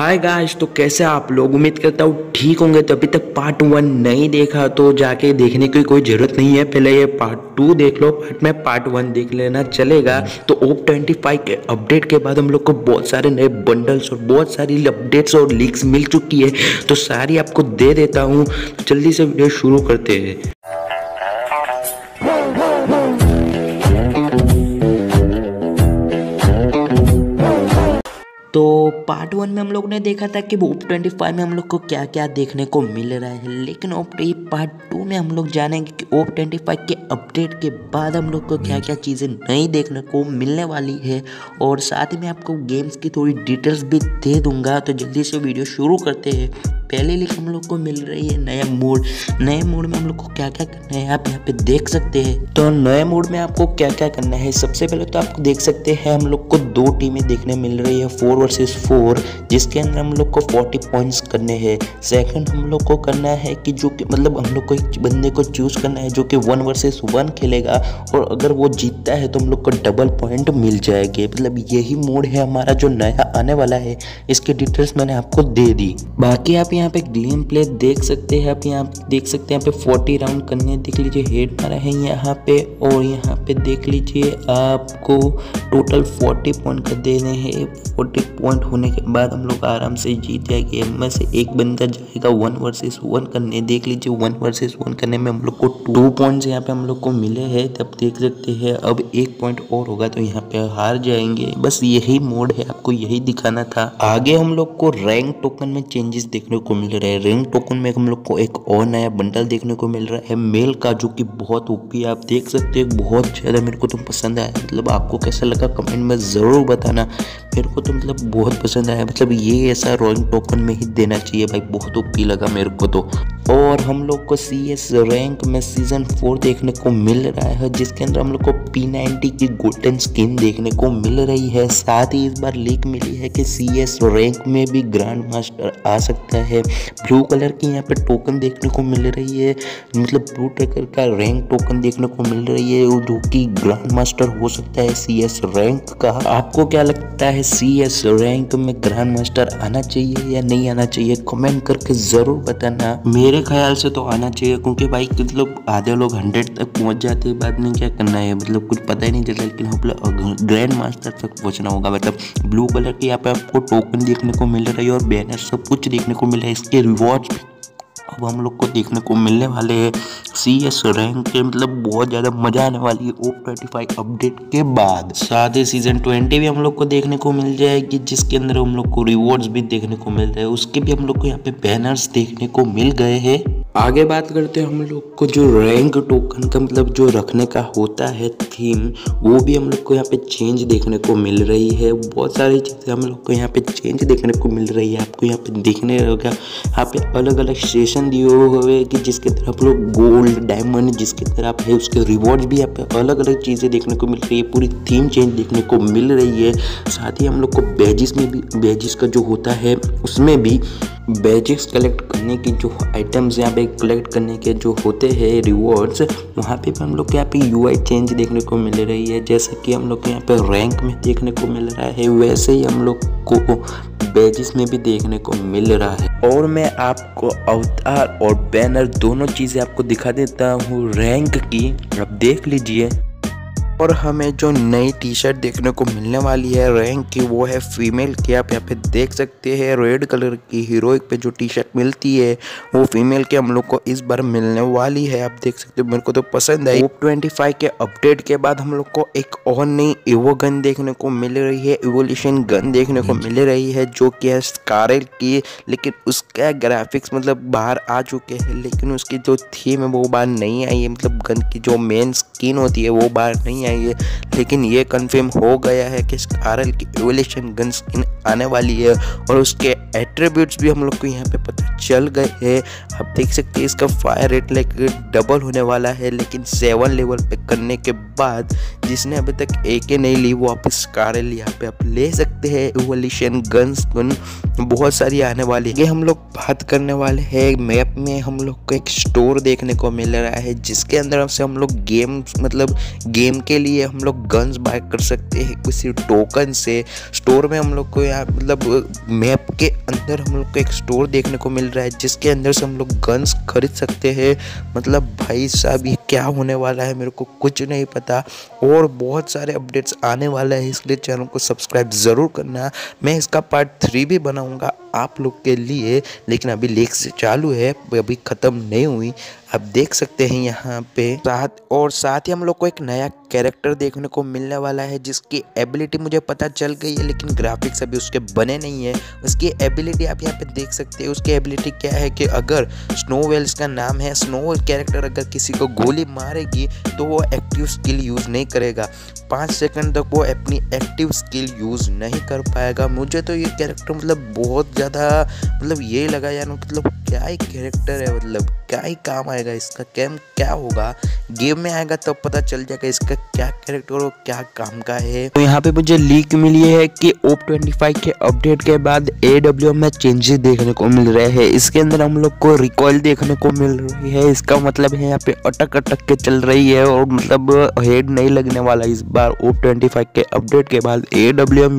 Hi guys तो कैसे आप लोग? उम्मीद करता हूँ ठीक होंगे। तो अभी तक पार्ट वन नहीं देखा तो जाके देखने की कोई ज़रूरत नहीं है। पहले ये पार्ट टू देख लो पार्ट में पार्ट वन देख लेना चलेगा। तो ओप ट्वेंटी फाइव के अपडेट के बाद हम लोग को बहुत सारे नए बंडल्स और बहुत सारी अपडेट्स और लीक्स मिल चुकी है। तो सारी आपको दे देता हूँ। तो जल्दी से वीडियो शुरू करते हैं। पार्ट वन में हम लोग ने देखा था कि वो ओप ट्वेंटी फाइव में हम लोग को क्या क्या देखने को मिल रहा है। लेकिन ओप पार्ट टू में हम लोग जानेंगे कि ओप ट्वेंटी फाइव के अपडेट के बाद हम लोग को क्या क्या चीज़ें नई देखने को मिलने वाली है। और साथ ही मैं आपको गेम्स की थोड़ी डिटेल्स भी दे दूँगा तो जल्दी से वीडियो शुरू करते हैं। पहले लिख हम लोग को मिल रही है नया मोड नए मोड में हम लोग को क्या क्या करना है, आप यहाँ पे देख सकते हैं। तो नए मोड में आपको क्या क्या करना है, सबसे पहले तो आप देख सकते हैं, हम लोग को दो टीमें देखने मिल रही है फोर वर्सेस फोर जिसके अंदर हम लोग को फोर्टी पॉइंट्स करने हैं। सेकंड हम लोग को करना है कि जो कि मतलब हम लोग को एक बंदे को चूज़ करना है, जो कि वन वर्सेस वन खेलेगा, और अगर वो जीतता है तो हम लोग को डबल पॉइंट मिल जाएँगे। मतलब यही मोड है हमारा जो नया आने वाला है, इसकी डिटेल्स मैंने आपको दे दी। बाकी आप यहाँ पे गेम प्ले देख सकते हैं आप, यहाँ देख सकते हैं यहाँ पे 40 राउंड करने देख लीजिए हेड मारा है यहाँ पे और यहाँ पे देख लीजिए आपको टोटल 40 पॉइंट कर देने हैं। 40 पॉइंट होने के बाद हम लोग आराम से जीत जाएँगे। में से एक बंदा जाएगा वन वर्सेस वन करने। देख लीजिए वन वर्सेस वन करने में हम लोग को टू पॉइंट्स यहाँ पे हम लोग को मिले हैं। तब देख सकते हैं अब एक पॉइंट और होगा तो यहाँ पे हार जाएँगे। बस यही मोड है, आपको यही दिखाना था। आगे हम लोग को रैंक टोकन में चेंजेस देखने को मिल रहा है। रिंग टोकन में हम लोग को एक और नया बंडल देखने को मिल रहा है। मेल का जो कि बहुत ओपी आप देख सकते हैं, बहुत ज़्यादा मेरे को तो पसंद आया। मतलब आपको कैसा लगा कमेंट में ज़रूर बताना। मेरे को तो मतलब बहुत पसंद आया। मतलब ये ऐसा रॉइंग टोकन में ही देना चाहिए भाई, बहुत ओपी लगा मेरे को तो। और हम लोग को सी एस रैंक में सीज़न फोर देखने को मिल रहा है, जिसके अंदर हम लोग को पी नाइनटी की गोल्डन स्किन देखने को मिल रही है। साथ ही इस बार लीक मिली है कि सी एस रैंक में भी ग्रैंड मास्टर आ सकता है। ब्लू कलर की यहाँ पे टोकन देखने को मिल रही है। मतलब ब्लू ट्रेकर का रैंक टोकन देखने को मिल रही है जो कि ग्रैंड मास्टर हो सकता है सी एस रैंक का। आपको क्या लगता है सी एस रैंक में ग्रैंड मास्टर आना चाहिए या नहीं आना चाहिए? कमेंट करके ज़रूर बताना। मेरे मेरे ख्याल से तो आना चाहिए, क्योंकि भाई मतलब आधे लोग हंड्रेड तक पहुँच जाते हैं, बाद में क्या करना है? मतलब कुछ पता ही नहीं चलता लेकिन हम लोग ग्रैंड मास्टर तक पहुँचना होगा। मतलब ब्लू कलर के यहाँ पे आपको टोकन देखने को मिल रही है और बैनर सब कुछ देखने को मिल रहा है। इसके रिवॉर्ड अब हम लोग को देखने को मिलने वाले हैं सी एस रैंक के मतलब बहुत ज़्यादा मज़ा आने वाली है ओ ट्वेंटी फाइव अपडेट के बाद। साथ ही सीज़न ट्वेंटी भी हम लोग को देखने को मिल जाएगी, जिसके अंदर हम लोग को रिवॉर्ड्स भी देखने को मिल रहे हैं। उसके भी हम लोग को यहाँ पे बैनर्स देखने को मिल गए हैं। आगे बात करते हैं हम लोग को जो रैंक टोकन का मतलब जो रखने का होता है थीम वो भी हम लोग को यहाँ पे चेंज देखने को मिल रही है। बहुत सारी चीज़ें हम लोग को यहाँ पे चेंज देखने को मिल रही है। आपको यहाँ पे देखने होगा, यहाँ पे अलग अलग स्टेशन दिए हुए कि जिसके तरह आप लोग गोल्ड डायमंड जिसके तरह आप है, उसके रिवॉर्ड भी यहाँ पे अलग अलग चीज़ें देखने को मिल रही है। पूरी थीम चेंज देखने को मिल रही है। साथ ही हम लोग को बेजिस में भी बेजिस का जो होता है, उसमें भी बैजेस कलेक्ट करने की जो आइटम्स यहाँ पे कलेक्ट करने के जो होते हैं रिवॉर्ड्स वहाँ पे हम लोग के यहाँ पे यूआई चेंज देखने को मिल रही है। जैसे कि हम लोग के यहाँ पे रैंक में देखने को मिल रहा है, वैसे ही हम लोग को बैजिस में भी देखने को मिल रहा है। और मैं आपको अवतार और बैनर दोनों चीज़ें आपको दिखा देता हूँ। रैंक की, आप देख लीजिए। और हमें जो नई टी शर्ट देखने को मिलने वाली है रैंक की वो है फीमेल की। आप यहाँ पे देख सकते हैं रेड कलर की हीरोइक पे जो टी शर्ट मिलती है वो फीमेल के हम लोग को इस बार मिलने वाली है। आप देख सकते हो मेरे को तो पसंद है ट्वेंटी फाइव के अपडेट के बाद हम लोग को एक और नई इवो गन देखने को मिल रही है इवोल्यूशन गन देखने को मिल रही है जो कि है स्कारल की लेकिन उसका ग्राफिक्स मतलब बाहर आ चुके हैं लेकिन उसकी जो थीम है वो बाहर नहीं आई है। मतलब गन की जो मेन स्किन होती है वो बाहर नहीं आई है लेकिन ये कंफर्म हो गया है कि स्कारल की एवोल्यूशन गन स्किन आने वाली है और उसके एट्रीब्यूट्स भी हम लोग को यहाँ पे पता चल गए हैं। आप देख सकते हैं इसका फायर रेट लाइक डबल होने वाला है, लेकिन सेवन लेवल पे करने के बाद जिसने अभी तक एक नहीं ली, वो आप स्कारल यहाँ पे आप ले सकते हैं। एवोल्यूशन गन्स गन बहुत सारी आने वाली ये हम लोग बात करने वाले हैं। मैप में हम लोग को एक स्टोर देखने को मिल रहा है, जिसके अंदर से हम लोग गेम मतलब गेम के लिए हम लोग गन्स बाय कर सकते हैं। किसी टोकन से स्टोर में हम लोग को यहाँ मतलब मैप के अंदर हम लोग को एक स्टोर देखने को मिल रहा है, जिसके अंदर से हम लोग गन्स खरीद सकते हैं। मतलब भाई साहब, ये क्या होने वाला है मेरे को कुछ नहीं पता। और बहुत सारे अपडेट्स आने वाला है, इसलिए चैनल को सब्सक्राइब ज़रूर करना। मैं इसका पार्ट थ्री भी んが。आप लोग के लिए, लेकिन अभी लेक से चालू है, अभी ख़त्म नहीं हुई। आप देख सकते हैं यहाँ पे, साथ, और साथ ही हम लोग को एक नया कैरेक्टर देखने को मिलने वाला है, जिसकी एबिलिटी मुझे पता चल गई है, लेकिन ग्राफिक्स अभी उसके बने नहीं है। उसकी एबिलिटी आप यहाँ पे देख सकते हैं, उसकी एबिलिटी क्या है कि अगर स्नो वेल्स का नाम है स्नो कैरेक्टर अगर किसी को गोली मारेगी तो वो एक्टिव स्किल यूज़ नहीं करेगा। पाँच सेकंड तक वो अपनी एक्टिव स्किल यूज़ नहीं कर पाएगा। मुझे तो ये कैरेक्टर मतलब बहुत ज़्यादा मतलब ये लगा यार मतलब क्या ही कैरेक्टर है मतलब क्या ही काम आएगा इसका कैम क्या होगा? गेम में आएगा तब तो पता चल जाएगा इसका क्या कैरेक्टर और क्या काम का है। तो यहाँ पे मुझे लीक मिली है कि ओप 25 के अपडेट के बाद ए में चेंजेस देखने को मिल रहे हैं। इसके अंदर हम लोग को रिकॉयल देखने को मिल रही है। इसका मतलब है यहाँ पे अटक अटक के चल रही है और मतलब हेड नहीं लगने वाला इस बार ओप 25 के अपडेट के बाद। ए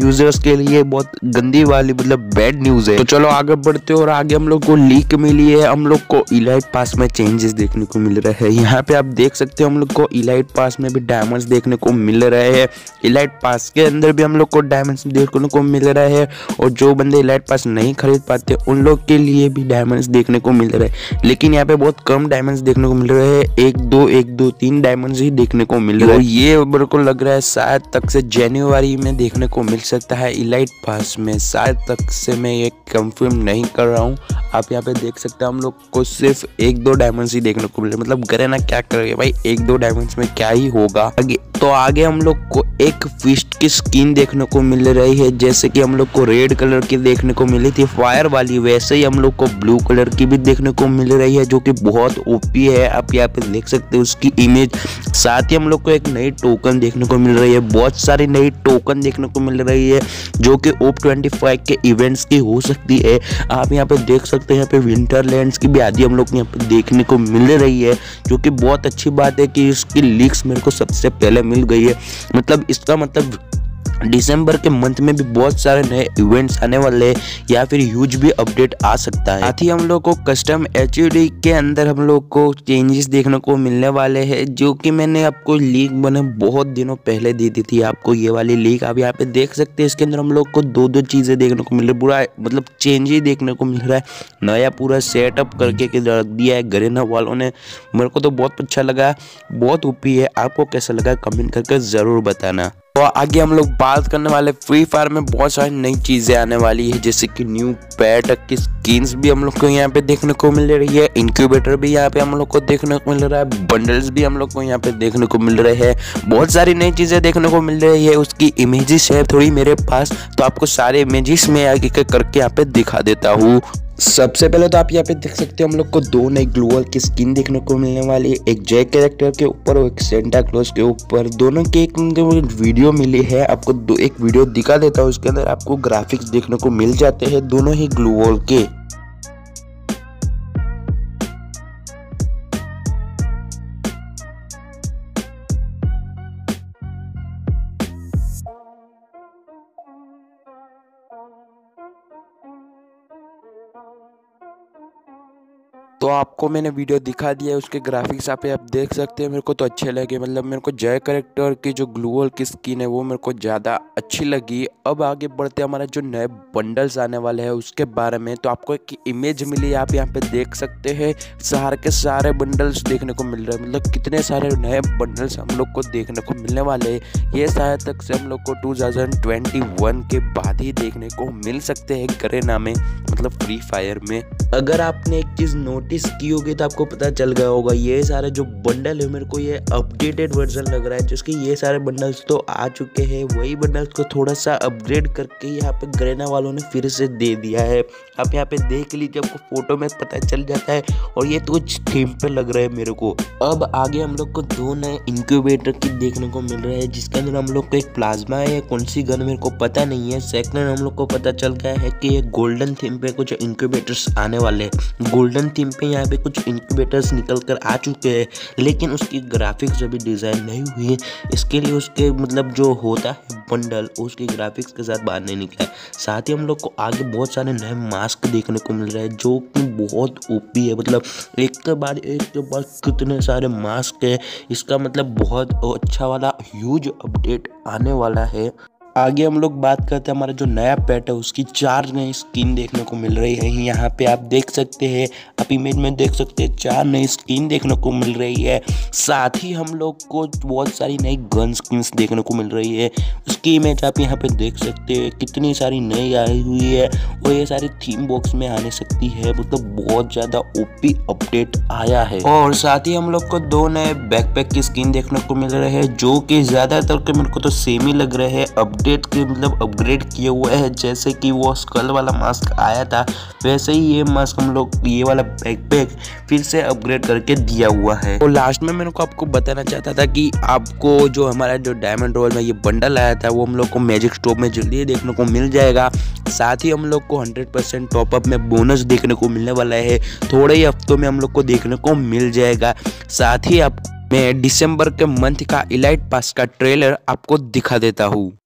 यूज़र्स के लिए बहुत गंदी वाली मतलब बैड न्यूज़ है। तो चलो आगे बढ़ते और आगे हम लोग को लीक मिली है। हम लोग को इलाइट पास में चेंजेस देखने को मिल रहे हैं। यहाँ पे आप देख सकते हो हम लोग को इलाइट पास में भी डायमंड्स देखने को मिल रहे हैं। इलाइट पास के अंदर भी हम लोग को डायमंड्स देखने को मिल रहे हैं। और जो बंदे इलाइट पास नहीं खरीद पाते उन लोग के लिए भी डायमंड्स देखने को मिल रहे हैं। लेकिन यहाँ पे बहुत कम डायमंड्स देखने को मिल रहे हैं। एक दो एक दो तीन डायमंड्स ही देखने को मिल रहे हैं। ये मेरे को लग रहा है शायद तक से जनवरी में देखने को मिल सकता है इलाइट पास में। शायद तक से मैं ये कंफर्म नहीं कर रहा हूँ। आप यहाँ पे देख सकते हैं हम लोग को सिर्फ़ एक दो डायमंड्स ही देखने को मिल। मतलब करे ना क्या करेंगे भाई? एक दो डायमंड्स में क्या ही होगा? आगे तो आगे हम लोग को एक फिस्ट की स्किन देखने को मिल रही है, जैसे कि हम लोग को रेड कलर की देखने को मिली थी फायर वाली, वैसे ही हम लोग को ब्लू कलर की भी देखने को मिल रही है, जो कि बहुत ओपी है। आप यहाँ पे देख सकते हैं उसकी इमेज साथ ही हम लोग को एक नई टोकन देखने को मिल रही है, बहुत सारी नई टोकन देखने को मिल रही है, जो कि ओप ट्वेंटी के इवेंट्स की हो सकती है। आप यहाँ पे देख सकते हैं, यहाँ पे विंटरलैंड्स की भी आदि हम लोग यहाँ पर देखने को मिल रही है, जो कि बहुत अच्छी बात है कि इसकी लीक्स मेरे को सबसे पहले मिल गई है। मतलब इसका मतलब दिसंबर के मंथ में भी बहुत सारे नए इवेंट्स आने वाले हैं या फिर ह्यूज भी अपडेट आ सकता है। साथ ही हम लोग को कस्टम एच के अंदर हम लोग को चेंजेस देखने को मिलने वाले हैं जो कि मैंने आपको लीक बने बहुत दिनों पहले दे दी थी, आपको ये वाली लीक आप यहाँ पे देख सकते हैं इसके अंदर हम लोग को दो दो चीज़ें देखने को मिल रही पूरा मतलब चेंज ही देखने को मिल रहा है। नया पूरा सेटअप करके रख दिया है गरेना वालों ने। मेरे को तो बहुत अच्छा लगा बहुत ऊपी है आपको कैसा लगा कमेंट करके ज़रूर बताना। तो आगे हम लोग बात करने वाले फ्री फायर में बहुत सारी नई चीज़ें आने वाली है, जैसे कि न्यू पैट की स्किन्स भी हम लोग को यहाँ पे देखने को मिल रही है इंक्यूबेटर भी यहाँ पे हम लोग को देखने को मिल रहा है बंडल्स भी हम लोग को यहाँ पे देखने को मिल रहे हैं, बहुत सारी नई चीज़ें देखने को मिल रही है, उसकी इमेजेस है थोड़ी मेरे पास तो आपको सारे इमेजेस में आगे करके यहाँ पे दिखा देता हूँ। सबसे पहले तो आप यहाँ पे देख सकते हो हम लोग को दो नए ग्लोअल की स्किन देखने को मिलने वाली है। एक जय कैरेक्टर के ऊपर और एक सेंटा क्लोज के ऊपर। दोनों के एक वीडियो मिली है। आपको दो, एक वीडियो दिखा देता हूँ, उसके अंदर आपको ग्राफिक्स देखने को मिल जाते हैं। दोनों ही ग्लोअल के। आपको मैंने वीडियो दिखा दिया है, उसके ग्राफिक्स आप आप देख सकते हैं, मेरे को तो अच्छे लगे। मतलब मेरे को जय करेक्टर की जो ग्लूअल की स्किन है, वो मेरे को ज़्यादा अच्छी लगी। अब आगे बढ़ते हमारा जो नए बंडल्स आने वाले हैं, उसके बारे में। तो आपको एक इमेज मिली आप यहाँ पे देख सकते हैं सारे के सारे बंडल्स देखने को मिल रहे हैं। मतलब कितने सारे नए बंडल्स हम लोग को देखने को मिलने वाले हैं। ये शायद तक से हम लोग को टू के बाद ही देखने को मिल सकते हैं करेना में मतलब फ्री फायर में। अगर आपने एक चीज़ नोट नोटिस की होगी तो आपको पता चल गया होगा। ये सारे जो बंडल है, मेरे को ये अपडेटेड वर्जन लग रहा है, जिसके ये सारे बंडल्स तो आ चुके हैं। वही बंडल्स को थोड़ा सा अपग्रेड करके यहाँ पे ग्रेना वालों ने फिर से दे दिया है। आप यहाँ पे देख लीजिए, आपको फ़ोटो में पता चल जाता है और ये तो कुछ थीम पे लग रहा है मेरे को। अब आगे हम लोग को दो नए इंक्यूबेटर की देखने को मिल रहा है, जिसके अंदर हम लोग को एक प्लाज्मा है, कौन सी गन मेरे को पता नहीं है। सेकंड हम लोग को पता चल गया है कि ये गोल्डन थीम पे कुछ इंक्यूबेटर्स आने वाले हैं। गोल्डन थीम पे यहाँ पे कुछ इंक्यूबेटर्स निकल कर आ चुके हैं, लेकिन उसकी ग्राफिक्स अभी डिज़ाइन नहीं हुई है। इसके लिए उसके मतलब जो होता है बंडल उसकी ग्राफिक्स के साथ बाहर नहीं निकला साथ ही हम लोग को आगे बहुत सारे नए मास्क देखने को मिल रहे हैं, जो कि बहुत ओपी है। मतलब एक के बाद एक के बाद कितने सारे मास्क है, इसका मतलब बहुत अच्छा वाला ह्यूज अपडेट आने वाला है। आगे हम लोग बात करते हैं, हमारा जो नया पेट है, उसकी चार नई स्किन देखने को मिल रही है। यहाँ पे आप देख सकते हैं, आप इमेज में देख सकते हैं, चार नई स्किन देखने को मिल रही है। साथ ही हम लोग को बहुत सारी नई गन स्किन्स देखने को मिल रही है। उसकी इमेज आप यहाँ पे देख सकते हैं, कितनी सारी नई आई हुई है और ये सारी थीम बॉक्स में आने सकती है। मतलब बहुत ज़्यादा ओपी अपडेट आया है। और साथ ही हम लोग को दो नए बैकपैक की स्किन देखने को मिल रहे हैं, जो कि ज़्यादातर के मेरे को तो सेम ही लग रहे हैं। अपडेट के मतलब अपग्रेड किए हुए हैं, जैसे कि वो स्कल वाला मास्क आया था, वैसे ही ये मास्क हम लोग ये वाला बैकपैक फिर से अपग्रेड करके दिया हुआ है। तो लास्ट में मेरे को आपको बताना चाहता था कि आपको जो हमारा जो डायमंड रोल में ये बंडल आया था, वो हम लोग को मैजिक स्टोप में जल्दी देखने को मिल जाएगा। साथ ही हम लोग को 100% टॉपअप में बोनस देखने को मिलने वाला है, थोड़े ही हफ्तों में हम लोग को देखने को मिल जाएगा। साथ ही आप मैं दिसंबर के मंथ का इलाइट पास का ट्रेलर आपको दिखा देता हूँ।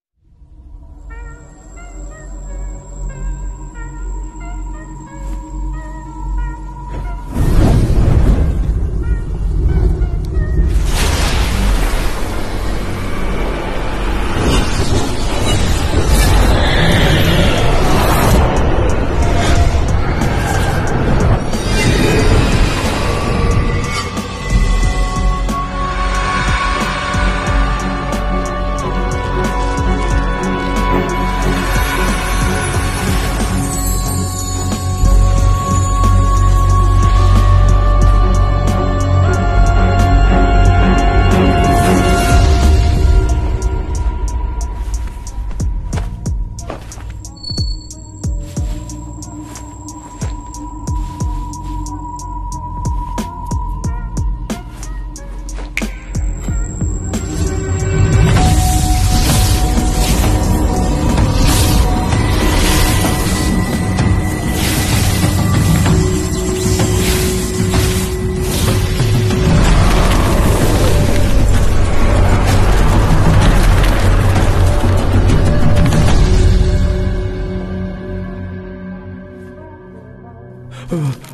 Ugh.